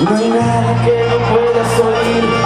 No hay nada que no puedas oír.